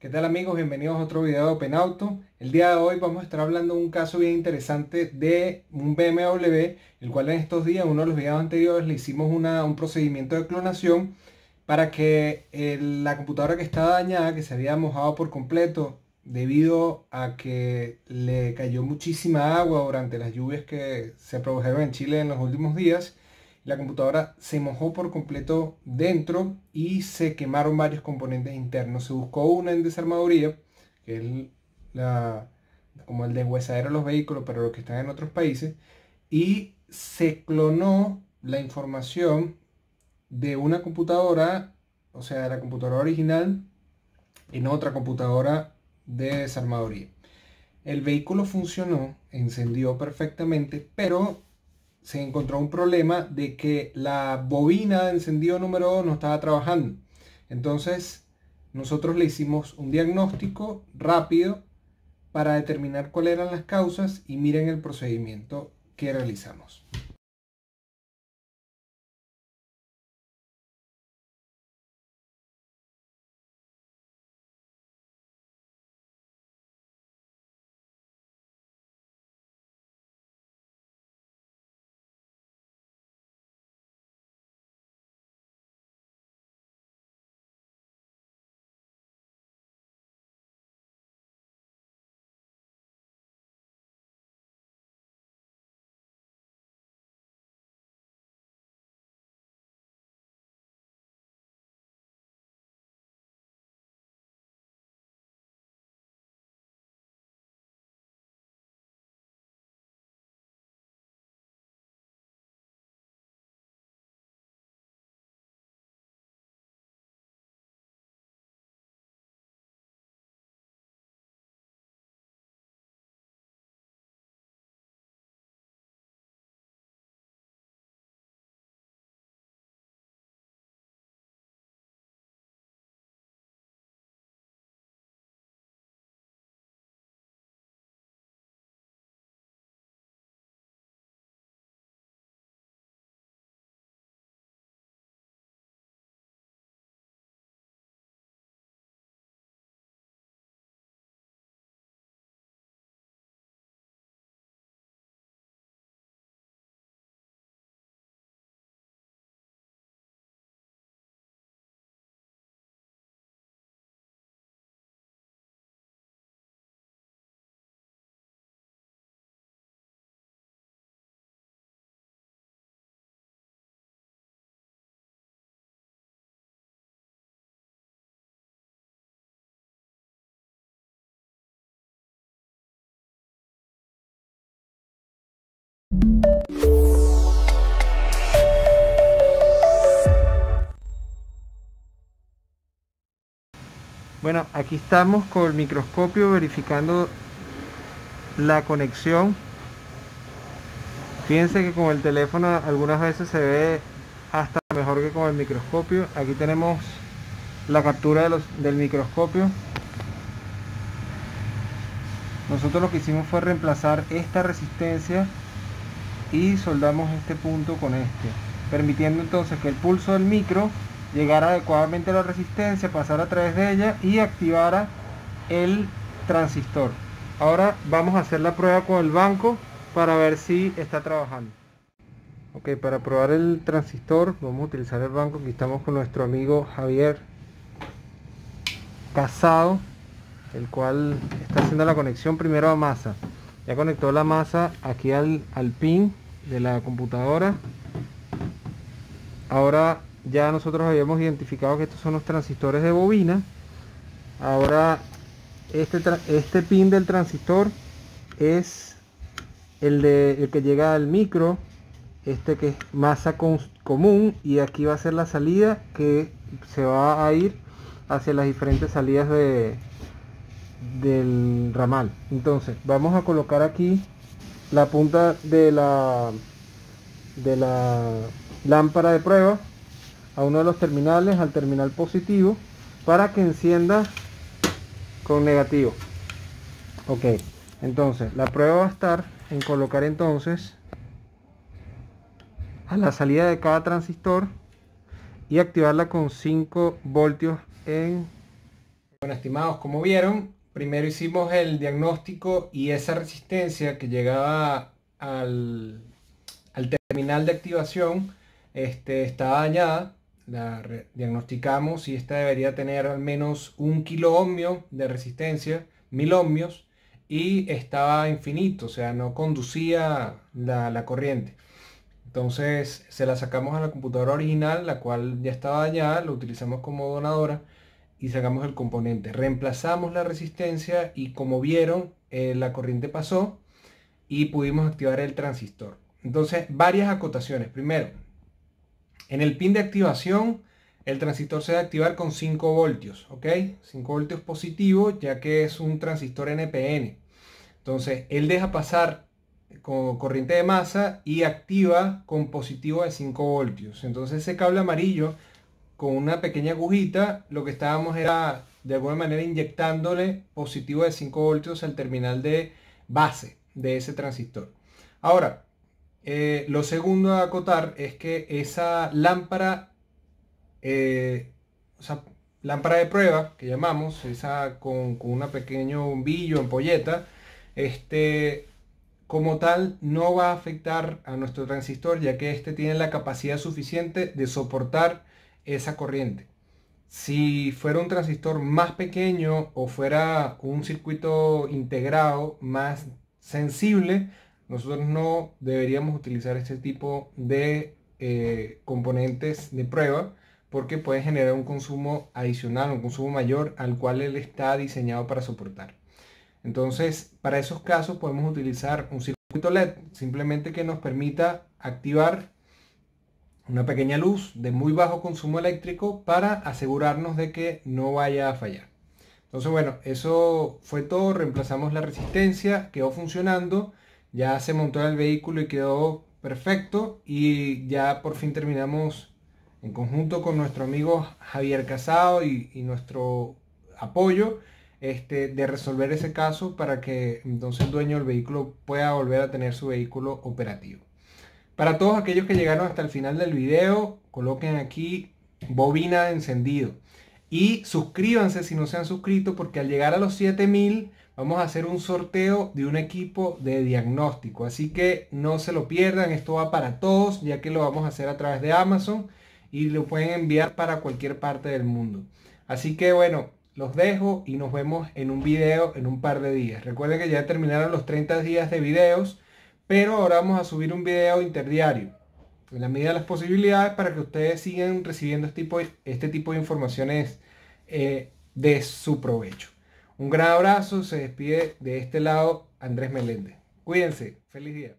¿Qué tal amigos? Bienvenidos a otro video de Open Auto. El día de hoy vamos a estar hablando de un caso bien interesante de un BMW, el cual en estos días, en uno de los videos anteriores, le hicimos un procedimiento de clonación para que la computadora que estaba dañada, que se había mojado por completo debido a que le cayó muchísima agua durante las lluvias que se produjeron en Chile en los últimos días, la computadora se mojó por completo dentro y se quemaron varios componentes internos. Se buscó una en desarmaduría, que es la, como el de de los vehículos, pero los que están en otros países, y se clonó la información de una computadora, o sea, de la computadora original, en otra computadora de desarmaduría. El vehículo funcionó, encendió perfectamente, pero se encontró un problema de que la bobina de encendido número 2 no estaba trabajando. Entonces, nosotros le hicimos un diagnóstico rápido para determinar cuáles eran las causas y miren el procedimiento que realizamos. Bueno, aquí estamos con el microscopio verificando la conexión. Fíjense que con el teléfono algunas veces se ve hasta mejor que con el microscopio. Aquí tenemos la captura del microscopio. Nosotros lo que hicimos fue reemplazar esta resistencia y soldamos este punto con este, permitiendo entonces que el pulso del micro llegara adecuadamente a la resistencia, pasara a través de ella y activara el transistor. Ahora vamos a hacer la prueba con el banco para ver si está trabajando. Ok, para probar el transistor vamos a utilizar el banco. Aquí estamos con nuestro amigo Javier Casado, el cual está haciendo la conexión primero a masa. Ya conectó la masa aquí al, al pin de la computadora. Ahora ya nosotros habíamos identificado que estos son los transistores de bobina ahora este, este pin del transistor es el, de, el que llega al micro este que es masa común y aquí va a ser la salida que se va a ir hacia las diferentes salidas de del ramal entonces vamos a colocar aquí la punta de la de la lámpara de prueba a uno de los terminales, al terminal positivo, para que encienda con negativo. Ok, entonces la prueba va a estar en colocar entonces a la salida de cada transistor y activarla con 5 voltios en Bueno, estimados, como vieron, primero hicimos el diagnóstico y esa resistencia que llegaba al, terminal de activación este, estaba dañada. La diagnosticamos y esta debería tener al menos un kilo ohmio de resistencia, mil ohmios, y estaba infinito, o sea, no conducía la, la corriente. Entonces se la sacamos a la computadora original, la cual ya estaba dañada, lo utilizamos como donadora y sacamos el componente. Reemplazamos la resistencia y como vieron, eh, la corriente pasó y pudimos activar el transistor. Entonces, varias acotaciones. Primero, en el pin de activación, el transistor se debe activar con 5 voltios, ¿ok? 5 voltios positivo, ya que es un transistor NPN. Entonces, él deja pasar con corriente de masa y activa con positivo de 5 voltios. Entonces, ese cable amarillo con una pequeña agujita, lo que estábamos era de alguna manera inyectándole positivo de 5 voltios al terminal de base de ese transistor. Ahora, eh, lo segundo a acotar es que esa lámpara, eh, lámpara de prueba que llamamos, esa con, una pequeño bombillo, ampolleta, este, como tal no va a afectar a nuestro transistor ya que este tiene la capacidad suficiente de soportar esa corriente. Si fuera un transistor más pequeño o fuera un circuito integrado más sensible, nosotros no deberíamos utilizar este tipo de eh, componentes de prueba porque puede generar un consumo adicional, un consumo mayor al cual él está diseñado para soportar. Entonces, para esos casos podemos utilizar un circuito LED, simplemente que nos permita activar una pequeña luz de muy bajo consumo eléctrico para asegurarnos de que no vaya a fallar. Entonces bueno, eso fue todo, reemplazamos la resistencia, quedó funcionando, ya se montó el vehículo y quedó perfecto y ya por fin terminamos en conjunto con nuestro amigo Javier Casado y, nuestro apoyo este, de resolver ese caso para que entonces el dueño del vehículo pueda volver a tener su vehículo operativo. Para todos aquellos que llegaron hasta el final del video, coloquen aquí bobina de encendido. Y suscríbanse si no se han suscrito porque al llegar a los 7000 vamos a hacer un sorteo de un equipo de diagnóstico. Así que no se lo pierdan, esto va para todos ya que lo vamos a hacer a través de Amazon y lo pueden enviar para cualquier parte del mundo. Así que bueno, los dejo y nos vemos en un video en un par de días. Recuerden que ya terminaron los 30 días de videos pero ahora vamos a subir un video interdiario en la medida de las posibilidades para que ustedes sigan recibiendo este tipo de, este informaciones eh, de su provecho. Un gran abrazo, se despide de este lado Andrés Meléndez. Cuídense, feliz día.